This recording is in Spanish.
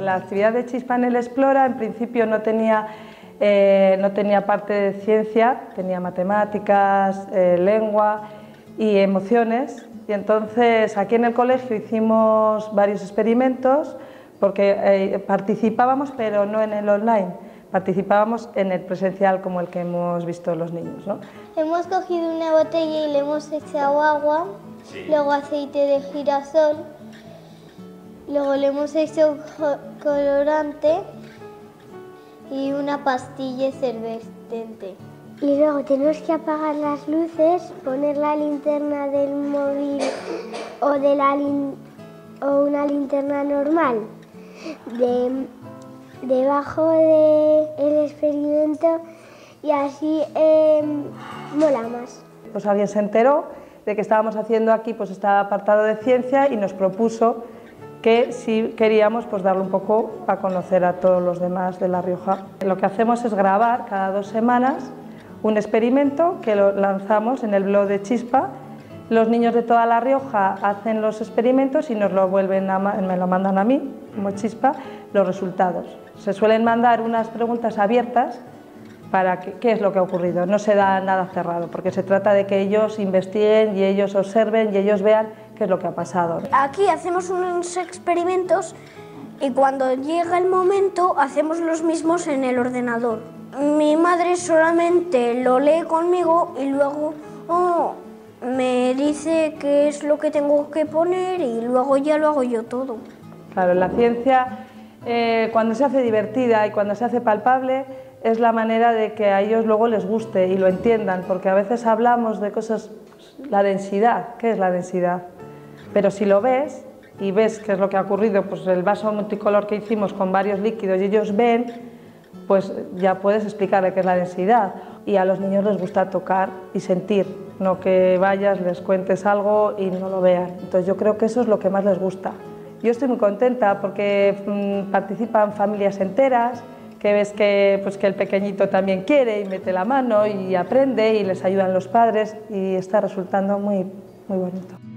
la actividad de Chispa en el Explora en principio no tenía, eh, no tenía parte de ciencia, tenía matemáticas, eh, lengua y emociones. Y entonces aquí en el colegio hicimos varios experimentos porque eh, participábamos pero no en el online, participábamos en el presencial como el que hemos visto los niños. ¿no? Hemos cogido una botella y le hemos echado agua, luego aceite de girasol, luego le hemos hecho colorante y una pastilla efervescente. Y luego tenemos que apagar las luces, poner la linterna del móvil o, de la o una linterna normal de, debajo del experimento y así em, mola más. Pues alguien se enteró de que estábamos haciendo aquí pues este apartado de ciencia y nos propuso que si queríamos pues darle un poco a conocer a todos los demás de La Rioja. Lo que hacemos es grabar cada dos semanas un experimento que lo lanzamos en el blog de Chispa. Los niños de toda La Rioja hacen los experimentos y nos lo vuelven me lo mandan a mí como Chispa los resultados. Se suelen mandar unas preguntas abiertas para qué es lo que ha ocurrido. No se da nada cerrado, porque se trata de que ellos investiguen y ellos observen y ellos vean qué es lo que ha pasado. Aquí hacemos unos experimentos y cuando llega el momento hacemos los mismos en el ordenador. Mi madre solamente lo lee conmigo y luego oh, me dice qué es lo que tengo que poner y luego ya lo hago yo todo. Claro, la ciencia eh, cuando se hace divertida y cuando se hace palpable es la manera de que a ellos luego les guste y lo entiendan, porque a veces hablamos de cosas, la densidad, ¿qué es la densidad? Pero si lo ves y ves qué es lo que ha ocurrido, pues el vaso multicolor que hicimos con varios líquidos y ellos ven, pues ya puedes explicarle qué es la densidad. Y a los niños les gusta tocar y sentir, no que vayas, les cuentes algo y no lo vean. Entonces yo creo que eso es lo que más les gusta. Yo estoy muy contenta porque mm, participan familias enteras, que ves que, pues, que el pequeñito también quiere y mete la mano y aprende y les ayudan los padres y está resultando muy, muy bonito.